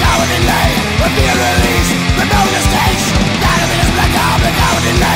cowardly lay, but fear release, but no mistakes. That of it is black out, black out in